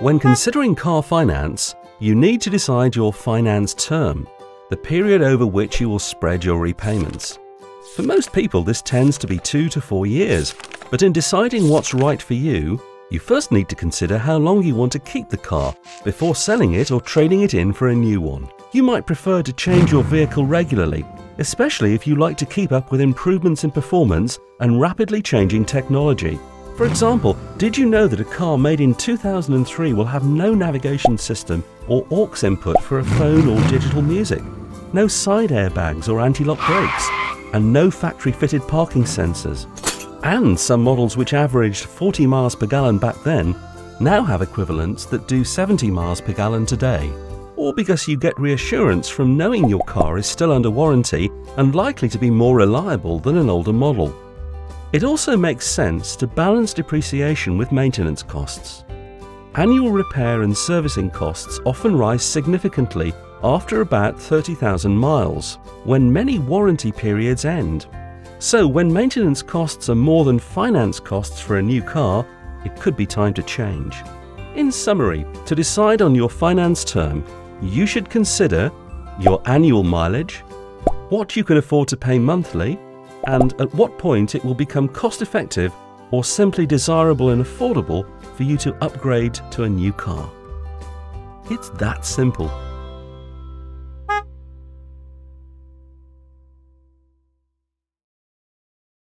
When considering car finance, you need to decide your finance term, the period over which you will spread your repayments. For most people, this tends to be two to four years, but in deciding what's right for you, you first need to consider how long you want to keep the car before selling it or trading it in for a new one. You might prefer to change your vehicle regularly, especially if you like to keep up with improvements in performance and rapidly changing technology. For example, did you know that a car made in 2003 will have no navigation system or aux input for a phone or digital music, no side airbags or anti-lock brakes, and no factory-fitted parking sensors? And some models which averaged 40 miles per gallon back then now have equivalents that do 70 miles per gallon today. Or because you get reassurance from knowing your car is still under warranty and likely to be more reliable than an older model. It also makes sense to balance depreciation with maintenance costs. Annual repair and servicing costs often rise significantly after about 30,000 miles, when many warranty periods end. So when maintenance costs are more than finance costs for a new car, it could be time to change. In summary, to decide on your finance term, you should consider your annual mileage, what you can afford to pay monthly, and at what point it will become cost effective or simply desirable and affordable for you to upgrade to a new car. It's that simple.